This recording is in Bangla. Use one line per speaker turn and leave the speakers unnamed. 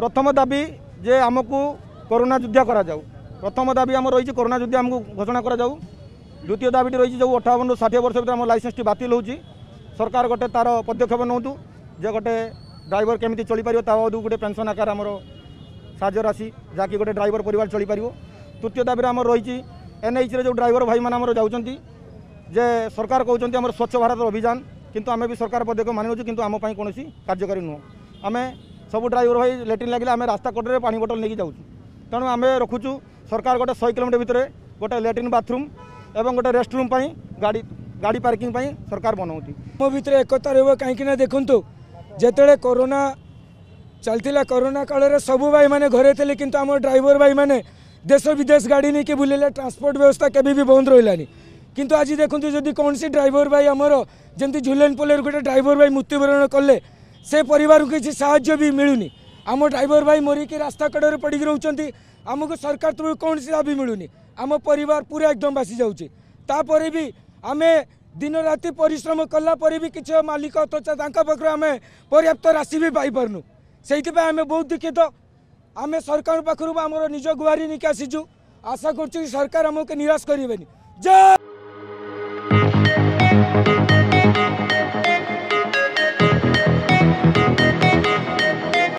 প্রথম দাবি যে আমাকে করোনা যুদ্ধা করা যাও প্রথম দাবি আমার রয়েছে করোনা যুদ্ধে আমি ঘোষণা করা যাও দ্বিতীয় দাবিটি রয়েছে যে অঠাবন ষাঠিয়ে বর্ষ ভিতরে আমার লাইসেন্সটি বাতিল হচ্ছে সরকার গোটে তার পদক্ষেপ নিয়ন্তু যে গোটে ড্রাইভর কেমিতি চলিপার তা বাবদ গোটে পেনশন আকার আমার সাহায্য রাশি যাকি গোটে ড্রাইভর পরিবার চলিপার তৃতীয় দাবিরে আমার রয়েছে এনএইচরে যে ড্রাইভর ভাই মানে আমার যাচ্ছেন যে সরকার কৌন আমার স্বচ্ছ ভারত অভিযান কিন্তু আমি বি সরকার পদক্ষেপ মানি নেছু কিন্তু আমি কোণী কার্যকারী নুহ আমি ସବୁ ଡ୍ରାଇଭର ଭାଇ ଲେଟ୍ରିନ୍ ଲାଗିଲେ ଆମେ ରାସ୍ତା କଡ଼ରେ ପାଣି ବୋଟଲ ନେଇକି ଯାଉଛୁ ତେଣୁ ଆମେ ରଖୁଛୁ ସରକାର ଗୋଟେ ଶହେ କିଲୋମିଟର ଭିତରେ ଗୋଟେ ଲେଟ୍ରିନ୍ ବାଥରୁମ୍ ଏବଂ ଗୋଟେ ରେଷ୍ଟରୁମ୍ ପାଇଁ ଗାଡ଼ି ଗାଡ଼ି ପାର୍କିଂ ପାଇଁ ସରକାର ବନାଉଛି
ମୋ ଭିତରେ ଏକତା ରହିବ କାହିଁକିନା ଦେଖନ୍ତୁ ଯେତେବେଳେ କରୋନା ଚାଲିଥିଲା କରୋନା କାଳରେ ସବୁ ଭାଇମାନେ ଘରେ ଥିଲେ କିନ୍ତୁ ଆମ ଡ୍ରାଇଭର ଭାଇମାନେ ଦେଶ ବିଦେଶ ଗାଡ଼ି ନେଇକି ବୁଲିଲେ ଟ୍ରାନ୍ସପୋର୍ଟ ବ୍ୟବସ୍ଥା କେବେ ବି ବନ୍ଦ ରହିଲାନି କିନ୍ତୁ ଆଜି ଦେଖନ୍ତୁ ଯଦି କୌଣସି ଡ୍ରାଇଭର ଭାଇ ଆମର ଯେମିତି ଝୁଲେନ୍ ପୋଲରେ ଗୋଟେ ଡ୍ରାଇଭର ଭାଇ ମୃତ୍ୟୁବରଣ କଲେ ସେ ପରିବାରକୁ କିଛି ସାହାଯ୍ୟ ବି ମିଳୁନି ଆମ ଡ୍ରାଇଭର ଭାଇ ମରିକି ରାସ୍ତା କଡ଼ରେ ପଡ଼ିକି ରହୁଛନ୍ତି ଆମକୁ ସରକାର ତରଫରୁ କୌଣସି ଦାବି ମିଳୁନି ଆମ ପରିବାର ପୁରା ଏକଦମ ଭାସି ଯାଉଛି ତାପରେ ବି ଆମେ ଦିନରାତି ପରିଶ୍ରମ କଲା ପରେ ବି କିଛି ମାଲିକ ଅଥଚ ତାଙ୍କ ପାଖରୁ ଆମେ ପର୍ଯ୍ୟାପ୍ତ ରାଶି ବି ପାଇପାରୁନୁ ସେଇଥିପାଇଁ ଆମେ ବହୁତ ଦୁଃଖିତ ଆମେ ସରକାରଙ୍କ ପାଖରୁ ଆମର ନିଜ ଗୁହାରି ନେଇକି ଆସିଛୁ ଆଶା କରୁଛୁ ସରକାର ଆମକୁ ନିରାଶ କରିବେନି ଜୟ